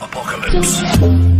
Apocalypse.